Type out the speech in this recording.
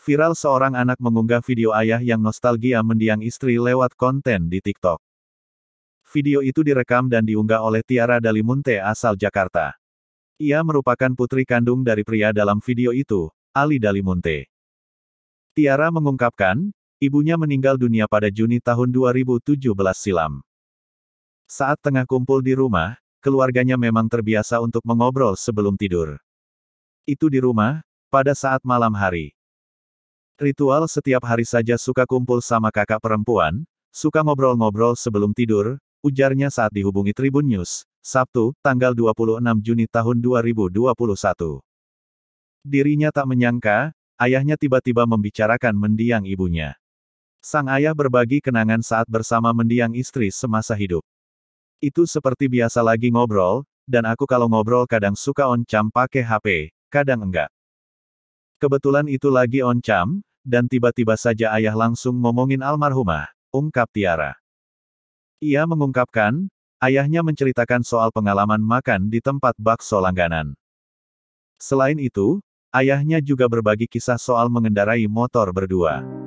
Viral seorang anak mengunggah video ayah yang nostalgia mendiang istri lewat konten di TikTok. Video itu direkam dan diunggah oleh Tiara Dalimunte asal Jakarta. Ia merupakan putri kandung dari pria dalam video itu, Ali Dalimunte. Tiara mengungkapkan, ibunya meninggal dunia pada Juni tahun 2017 silam. Saat tengah kumpul di rumah, keluarganya memang terbiasa untuk mengobrol sebelum tidur. Itu di rumah, pada saat malam hari. Ritual setiap hari saja suka kumpul sama kakak perempuan, suka ngobrol-ngobrol sebelum tidur, ujarnya saat dihubungi Tribun News, Sabtu, tanggal 26 Juni tahun 2021. Dirinya tak menyangka, ayahnya tiba-tiba membicarakan mendiang ibunya. Sang ayah berbagi kenangan saat bersama mendiang istri semasa hidup. Itu seperti biasa lagi ngobrol, dan aku kalau ngobrol kadang suka on cam pakai HP, kadang enggak. Kebetulan itu lagi on cam, dan tiba-tiba saja ayah langsung ngomongin almarhumah, ungkap Tiara. Ia mengungkapkan, ayahnya menceritakan soal pengalaman makan di tempat bakso langganan. Selain itu, ayahnya juga berbagi kisah soal mengendarai motor berdua.